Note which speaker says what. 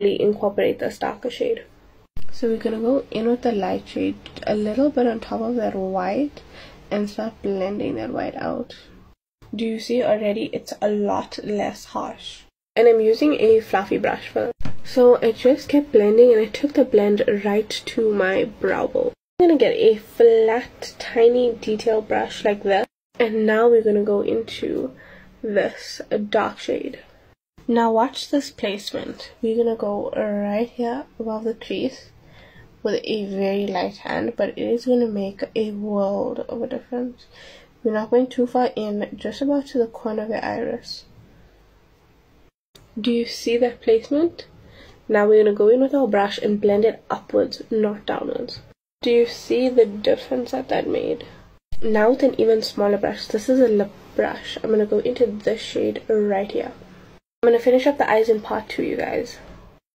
Speaker 1: incorporate this darker shade. So we're gonna go in with the light shade a little bit on top of that white and start blending that white out. Do you see already it's a lot less harsh? And I'm using a fluffy brush for that. So I just kept blending and I took the blend right to my brow bone. I'm gonna get a flat tiny detail brush like this and now we're gonna go into this dark shade. Now watch this placement. We're gonna go right here above the crease with a very light hand, but it is gonna make a world of a difference. We're not going too far in, just about to the corner of your iris. Do you see that placement? Now we're gonna go in with our brush and blend it upwards, not downwards. Do you see the difference that that made? Now with an even smaller brush, this is a lip brush, I'm gonna go into this shade right here. I'm to finish up the eyes in part two, you guys.